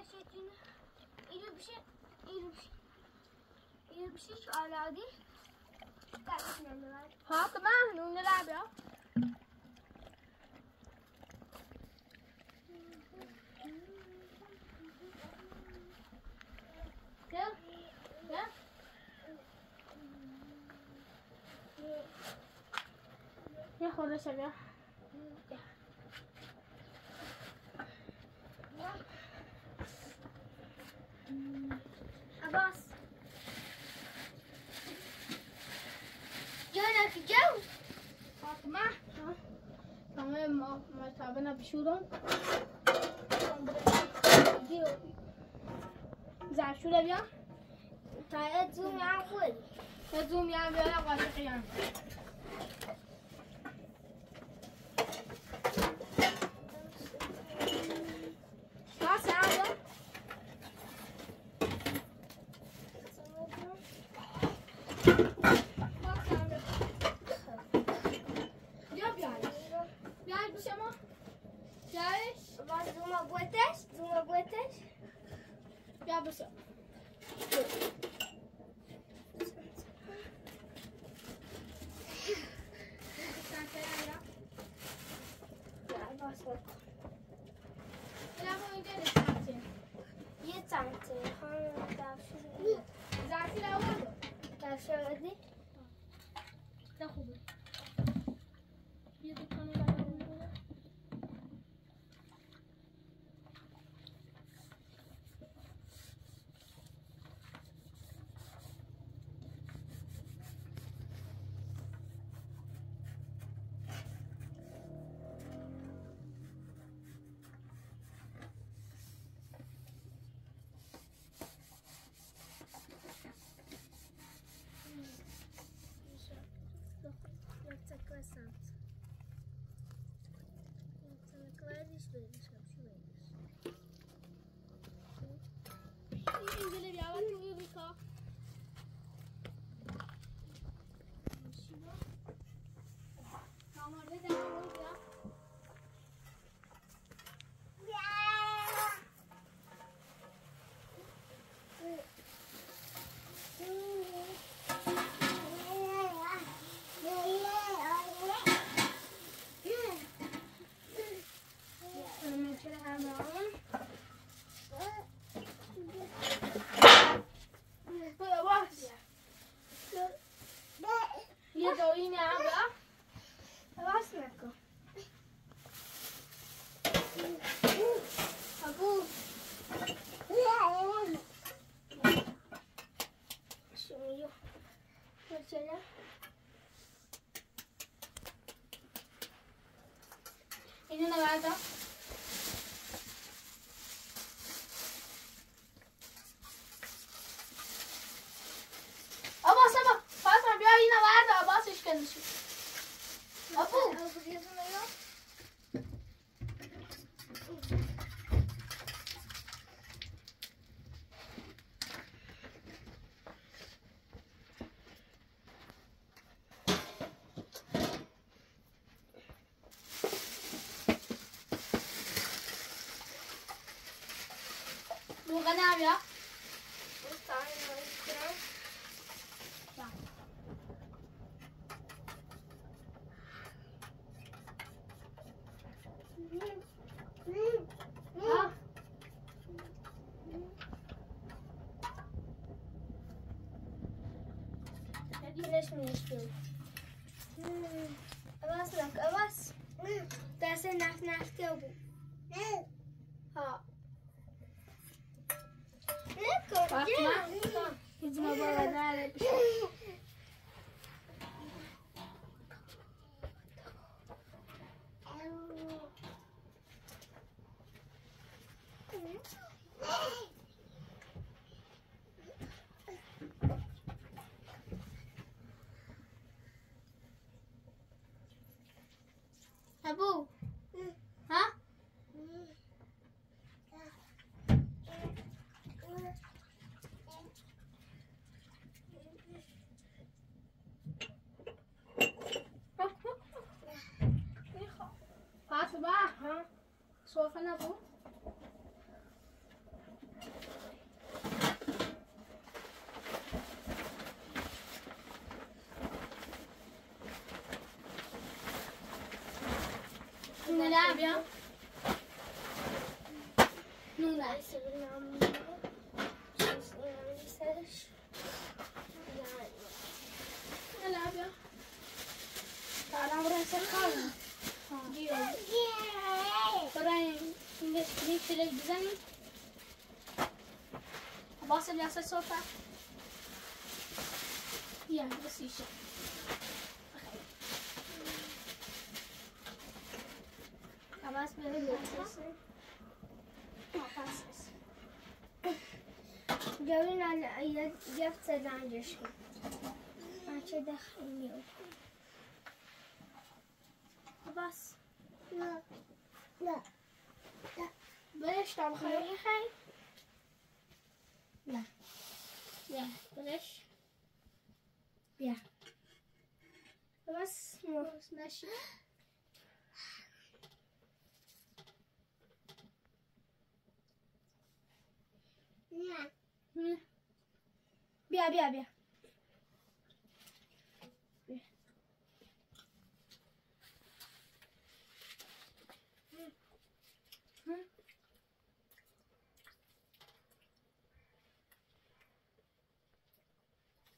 ters ettiğini iyi bir şey iyi bir şey iyi bir şey şu ala değil. Fatıma neler yapıyor? Gel. Gel. Ya orada seviyor. Abbas. Gel gel. فاطمة تمام ما تعبنا بشورهم زعل شو لبيا تعال زوم يا عفوا. تزوم يا بيا قاعد Hakan abi ya. Ha? Hep iyileşmeyi istiyorum. Taboe. Huh? Warte mal. Huh? So. باصل يا سوفا يا بس يشوف خلاص ببین ببین الان یه گفت زدنجش کن. بچه دخل میاد بس. نه نه. بلاش تعال خير خیلی Yeah. Yeah. Finish. Yeah. Was? Was nasz? Nie. Nie. Yeah. Yeah.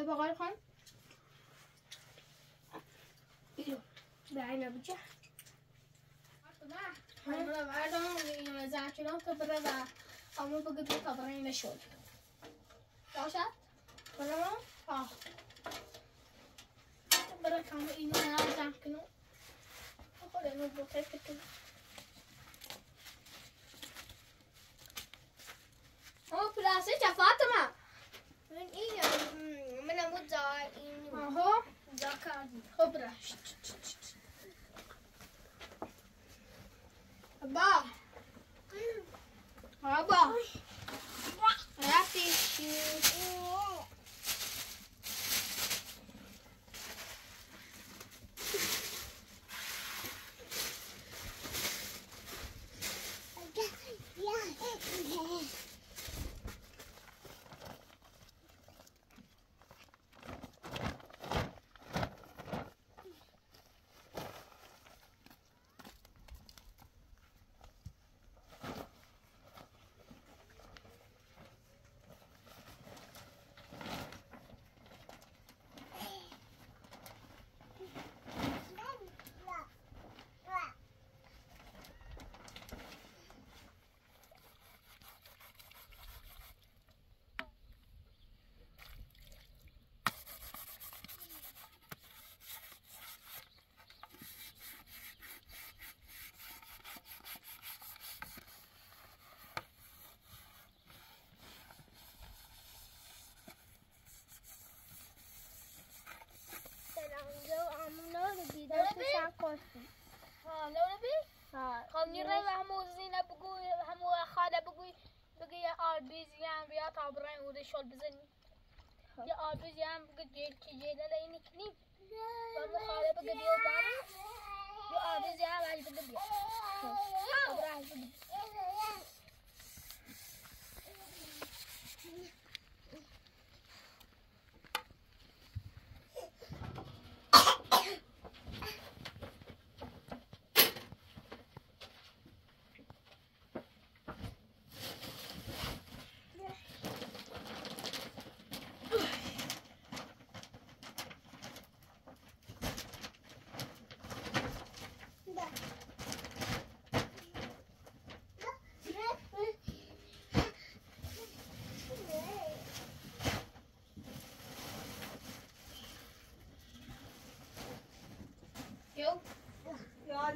ما بغير خان. بعنا بجح أنا بعدهم إذا كنا كبرنا أمو بقدر كبرين لشول راشد برا آه برا كم إنه أنا جاكنو أقول إنه بوكي كتير أو بلاسي يا فاطمة من. این Ona mu da i Aha. Dobra. Aba. Aba. Happy.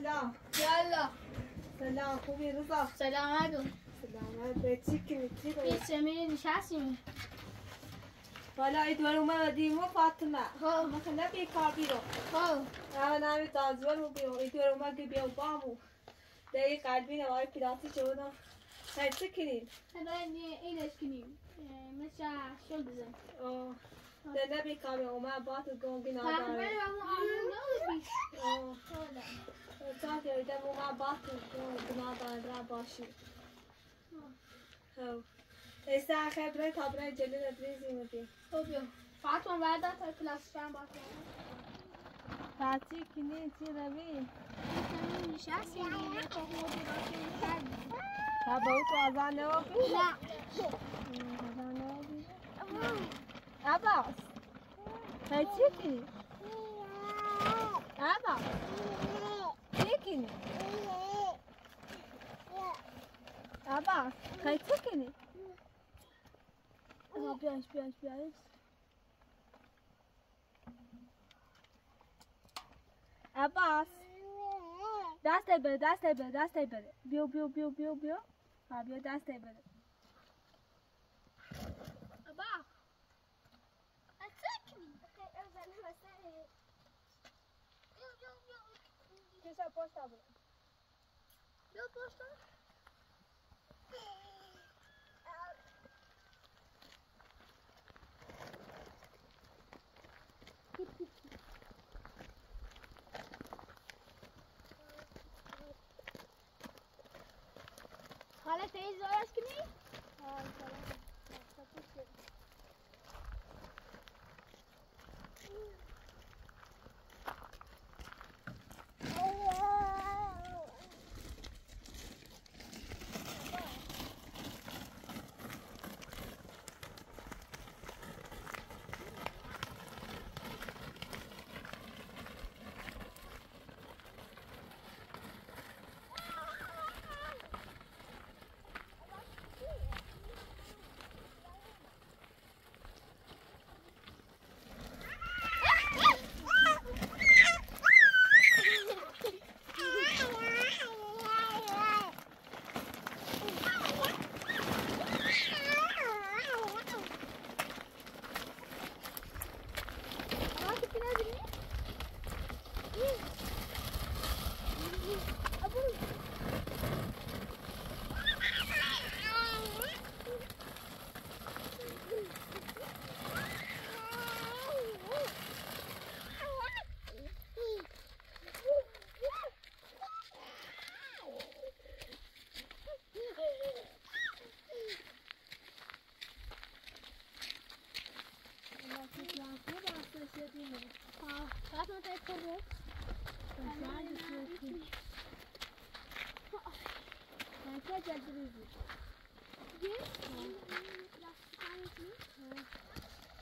يلا يلا سلام خوبی رضا سلام عليكم سلامت بچی که میگی في سمين شاسمي والا ایدوار اومد دیمو فاطمه ها مثلا بی کار بیرو ها اما نمی تازور رو بیرو ایدوار اومد که بیو بامو دایی قلبی نوای پیلاتی چودم هر چه کنین هذا اینش کنیم مثل شل بزن آه ده نبی کار اومد با تو گونگی ناداره همون آمون نبودی آه تا که ایدم اومد با تو گونگی ناداره باشی ها ایسا خبره تا برای جلو ندریزی مدی خب بیا فاطمه بعد تا کلاس شام باید فاتی کنی چی روی نشستی دیگه تو خودی باشه کردی تا با تو آزان نوابی نه آزان نوابی عباس هی چی کنی عباس taking it? Abba, kay taking it? Ama biraz biraz biraz. Abbas. Ders tebeli, ders tebeli, ders tebeli. Biyo, biyo, biyo, biyo, biyo. Ha, biyo, ders tebeli. Deixa eu apostar, Bruno. Eu apostar. Olha, três horas que nem... Ai, caramba. Tá, tá puxando.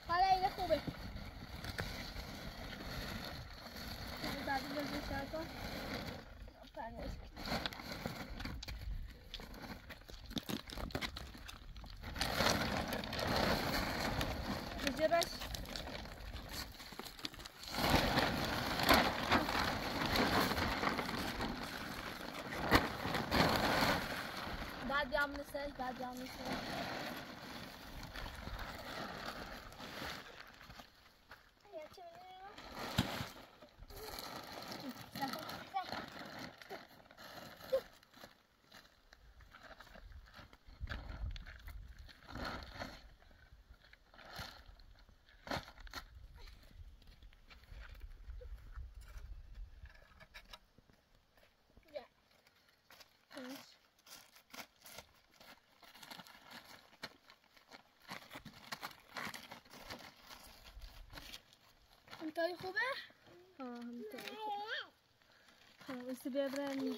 Hala yine خوبه. بعد بزن شرطا É da almissão. يعمل ساش انتای خوبه؟ ها همینطوری خب بس ببرم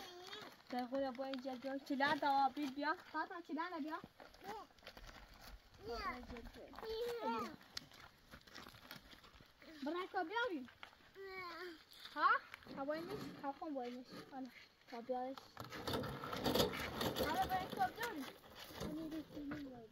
در خود با اینجا بیا چلا دوابی بیا فاطمه چی دانه بیا؟ برای کجا بیاریم؟ ها؟ هوای نیست هوا باید نیست آره تا بیارش حالا برای کجا بیاریم؟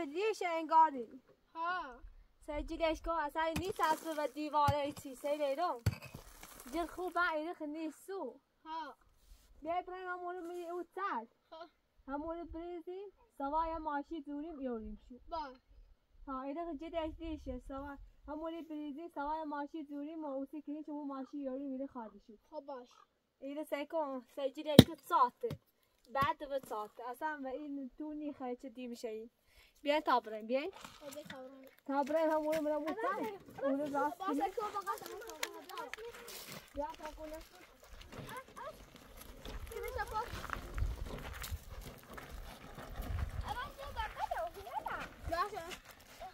خیلیش انگاری. ها. سجلش کن اصلا نیست اصلا و دیواره چی سیلیرم جد خوب این خیلی سو. ها. بیا بریم همون میری او ها. همون بریزیم سوای ماشی دوریم یوریم شو. با. ها این جدش دیشه سوا همون بریزیم سوای ماشی دوریم و اوسی کنیم چون ماشی یوریم میره خالی شد خب باش. این سکن سجلش کن ساعته بعد به ساعته اصلا و این تو نی خیلی چه دی میشه این؟ Bien toplang, bien. Toplang ha mulu mulu mutan. Mulu zas. Basa ko baka sa mga tao. Ya pa ko na. Kini sa po. Awan jo ba ka do hinata. Basa.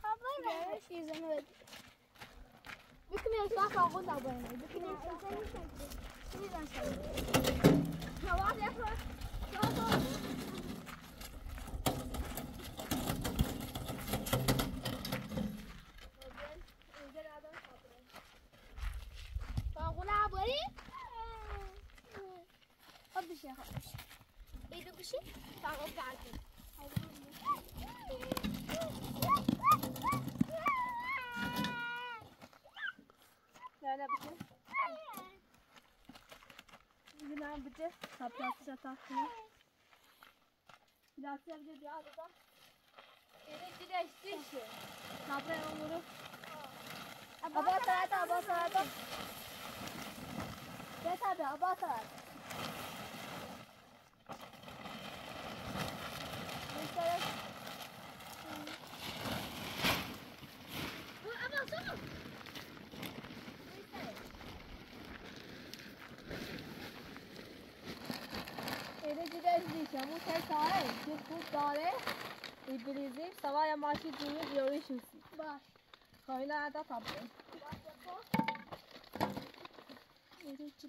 Khabar na. Shi zanwed. Bikini sa ka ko sa ba na. Bikini sa ka. Kini sa. Hawa ya ko. Ko ko. şey yapmış. Eylül kuşu şey? ben o verdim. Şey. Nerede bıcı? Gülen bıcı. Saplantı çataklı. Biraz sevdi diye adam. Elektrileşti işi. Saplaya vurup. Abba tarafta, abba tarafta. Gel tabi, abba. Siamo cercare di buttare i brisi, stava a macchina di origine. Vai. Poi la da tappo. Vai, tappo. Mi dice,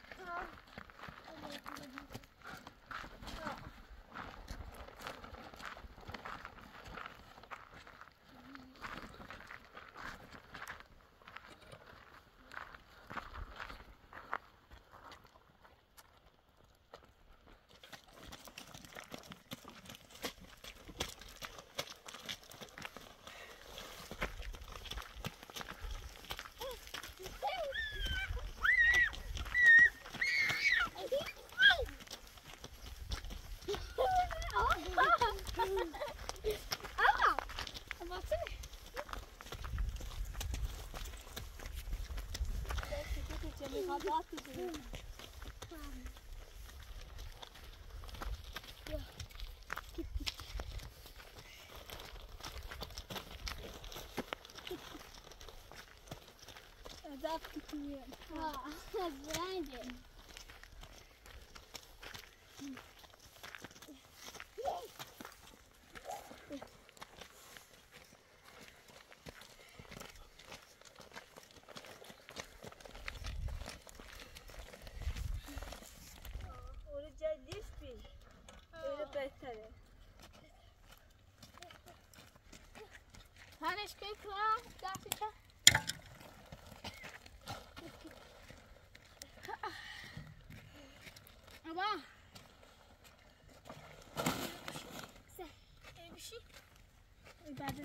Завтра нет. А, зря.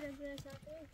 nagmula sa akin.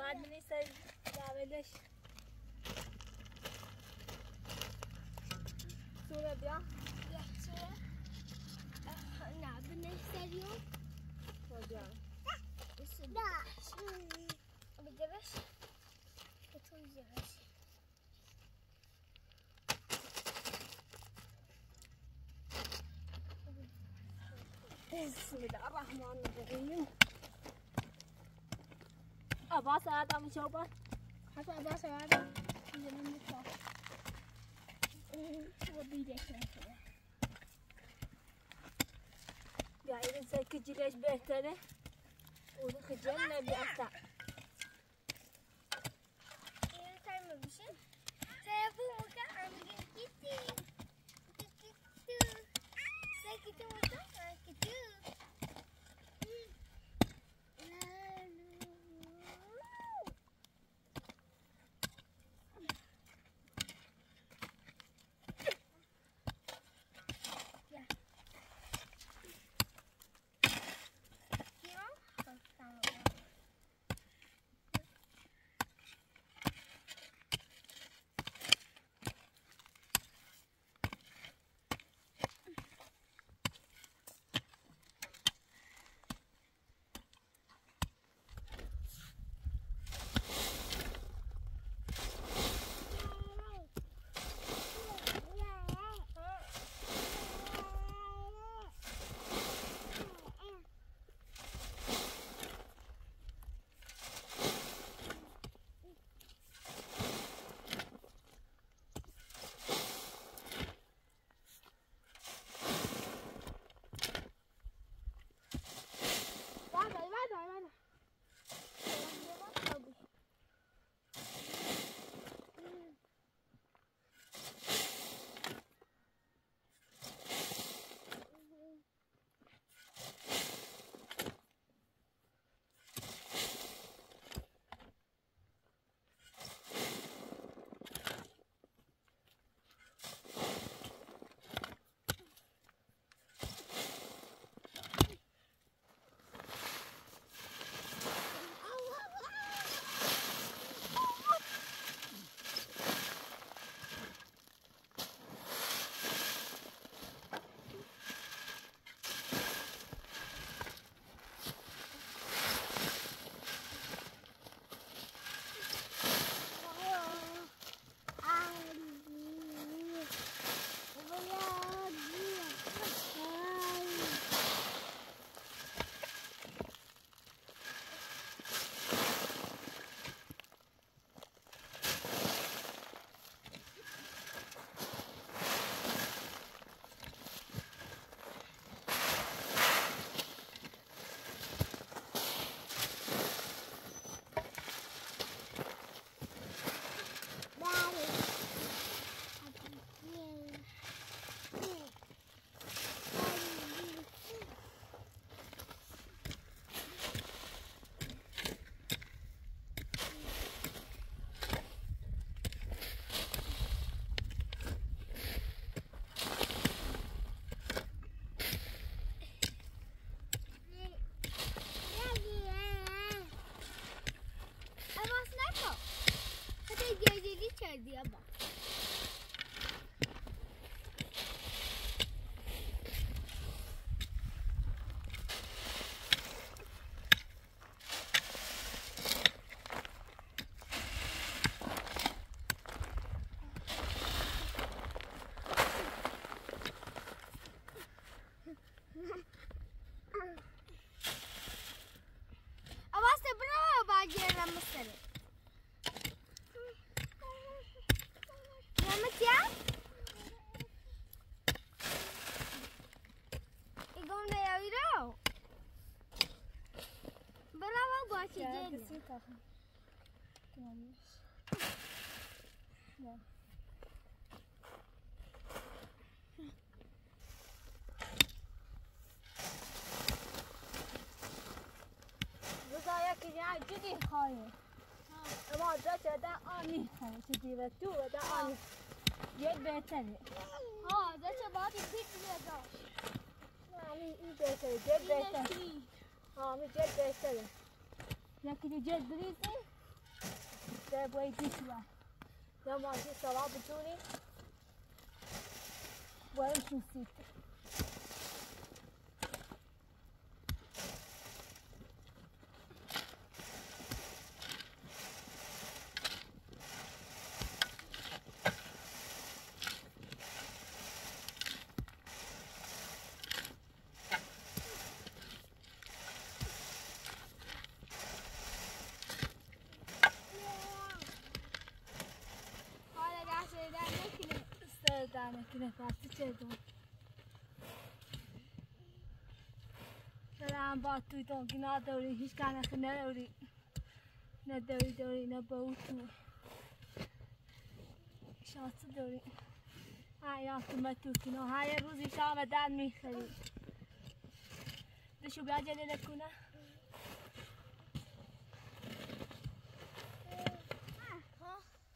yapayım. من سر دعوالش سوره بیا نه بنستریو بیا بجرش بتون جرش بسم الله الرحمن Abba salad am Zauber. Hast du Abba salad? Und dann mit Kopf. Und wie der Knöpfe. قاعدين نسكت جلاش بيتنا ونخجلنا بأسعار idea. Bahçede. روزا یکی یه جدی خواهی اما دا شده آنی خواهی چیزی و تو و دا آنی یک bana bir pizza da. آمی این جد بهتره آمی جد بهتره یکی دی جد بریزی Like if you just listen, that way this way. Then once you start opportunity, where you sit. سر در نکنه فاسد چه دون برم با توی دون که نداری هیچ کنه نداری نداری داری نه با او تو شانس داری حیات ما تو کنه های روزی شام در می‌خری دشو بیا جلی نکنه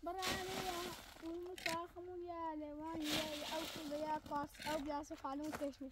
برای اون مساخمون یا لیوان یا او کنده یا پاس او بیاس خالون کشمش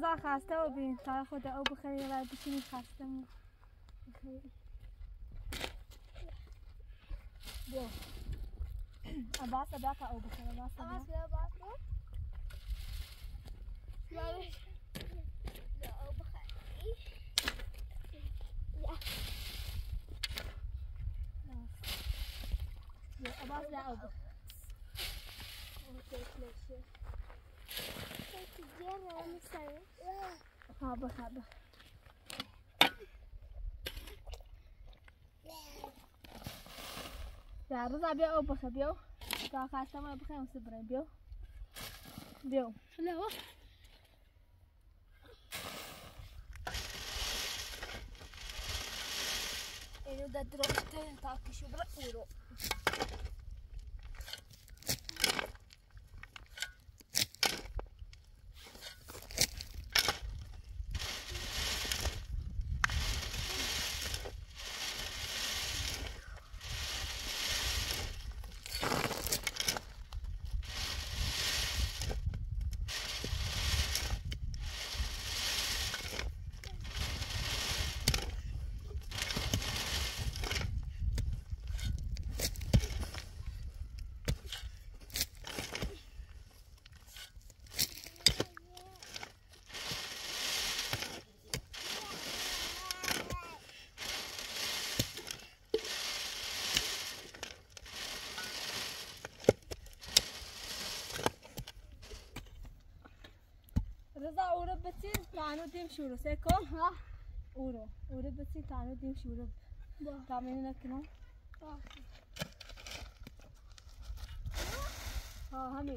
だハスタオビンタホタオブカリラビシミハスタム。Abaixa a beca, Hugo. Abaixa a beca. Tata beo opo sa beo. a casa sa ma bkham se bra beo. Beo. Hello. Ele da droste tak şu bra uro. رضا بچین تانو دیم شروع. سکو ها. او رو او رو بچین تانو دیم شروع. تا منو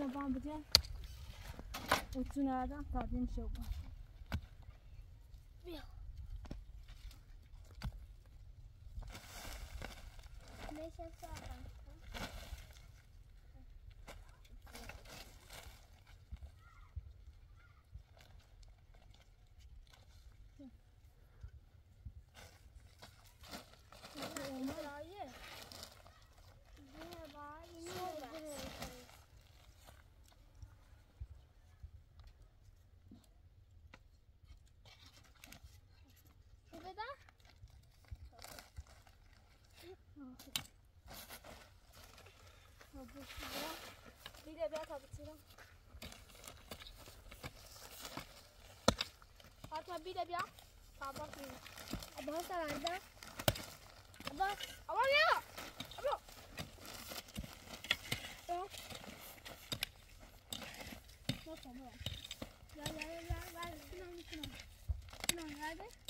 Böyle bana bir de uçun adam tadını şey var. Neyse sağ olun. Lilia biar tak kecil. Fatma bir de bir al. Sabah bir. Abla sen nerede? Abla. Abla ya. Abla. Yok. Yok tamam. Ya ya ya ya. Şunu şunu. Şunu nerede?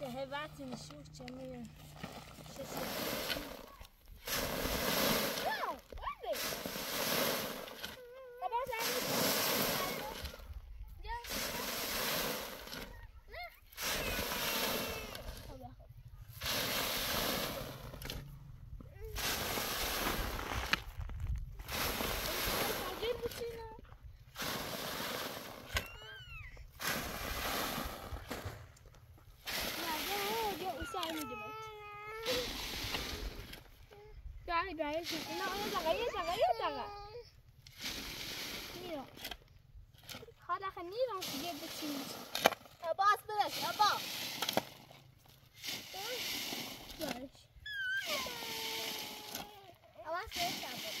I have warte, ich suche Jamil. Jangan, jangan, jangan, jangan, jangan, jangan, jangan. Mira. هذا خليه راح تجيب بتشيل عباس بلاش عباس بلاش عباس ليش تعبت؟ لا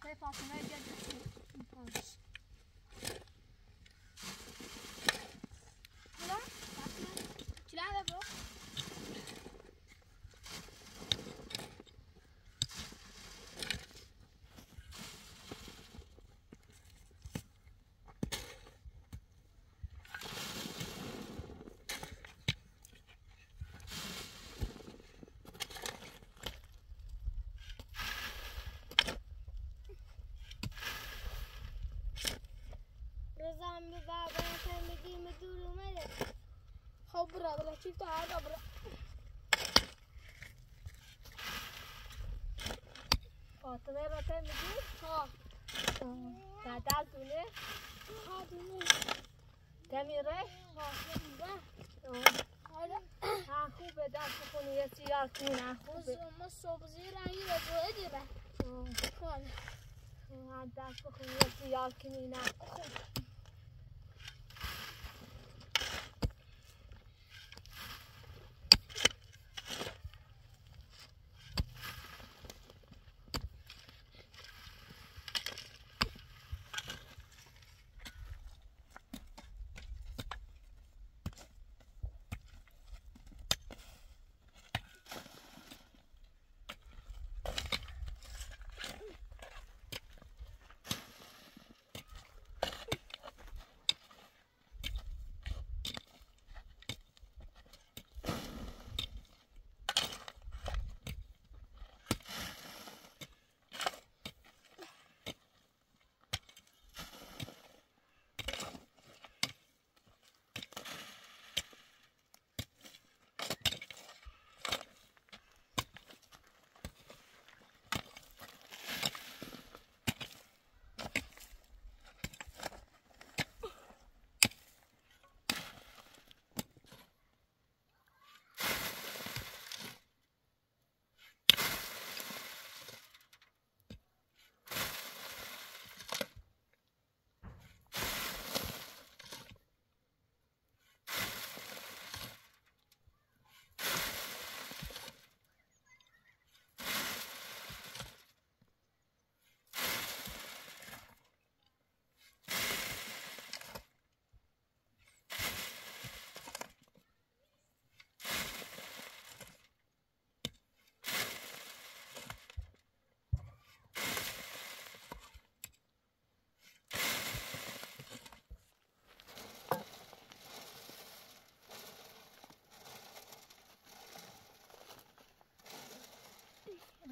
可以放出来一点 رضا می بابا فهمیدی مدور اومده. خب خب برا برا چی تو هر برا فاطمه را ته میگی؟ ها. دادر دونه ها دونه. ته میره ها برا آره. ها خوبه دست بخونی یه سیار کنی نه خوبه. ما صبح زیر رنگی و جوه دیره کن دست بخونی یه سیار کنی نه خوب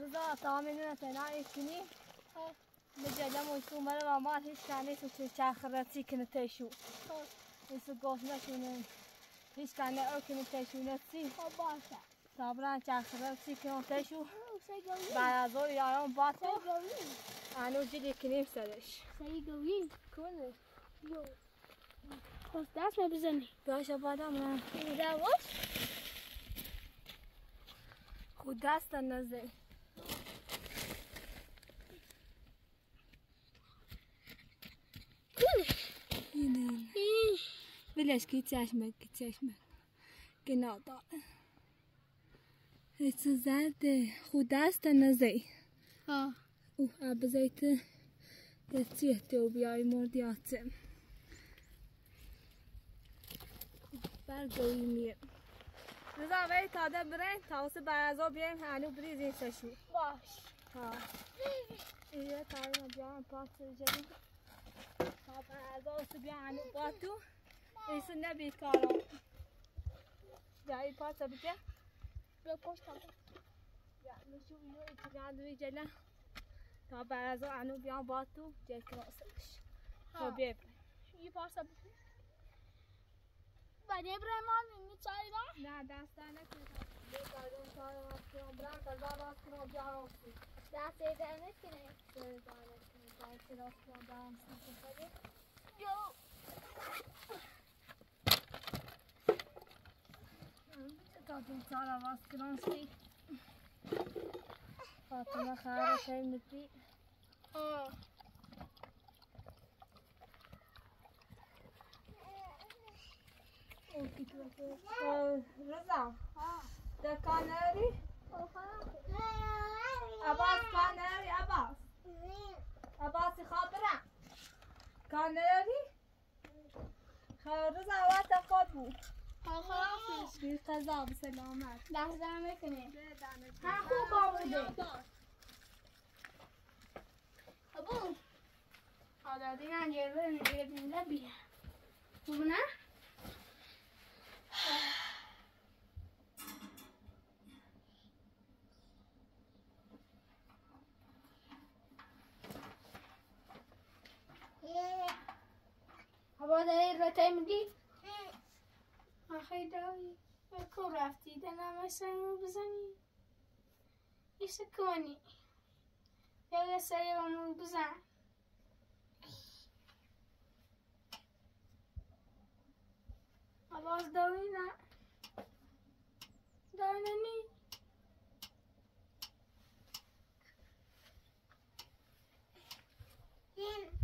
رضا تامینه تنا ایکنی بجلا مویسو مرا رامان هیچ کنی سو چه چاخراتی کنه تشو ایسو گوش نکنه هیچ کنی او کنه تشو نسی خب باشه صابران چاخراتی کنه تشو سی گویی بعد از اون یارم گویی انو جدی کنیم سرش سی گویی کنه یو خب دست نبزنی باشه بادم نه دوات خود دست نزد اینه بلش کی چشمک کی چشمک که نادار ایسو زرده خود دست نزد ها او ابزایت یه تو بیای مردی آتم برگوی میه رضا وی تاده برین تا واسه برازا بیایم هنو بریز این سشو باش ها ایه تایم بیام پاس جدید تا برازا واسه بیام هنو باتو ایسو نبی کارا جایی پاس بکه بیا پشت هم یا نشو ایو ایچی گندوی جلا تا برازا هنو بیام باتو جای کراسش ها. خب بیایم یه پارسا بکن بعد ابراهیم هم اینو چایی با نه دست یه کارون کار راست کنم برم دار راست کنم بیا راست کنم دست ایده نکنه سر دار راست کنم دست راست کنم برم سمت خیلی یو کار راست کنم سی فاطمه خواهر خیلی متی ها رضا دکان نری عباس کان نری عباس عباس خواب برم کان نری رضا وقت خود بود بی قضا بسلامت دست در نکنه هم خوب آمده ابو حالا دیگه انجام نگیره بینده بیه خوب نه؟ هوا داری رتای میدی؟ پیدایی کو رفتی دنم سنگ بزنی. ایسه کنی. بیا سری رو بزن. آواز داری نه نی. Yeah.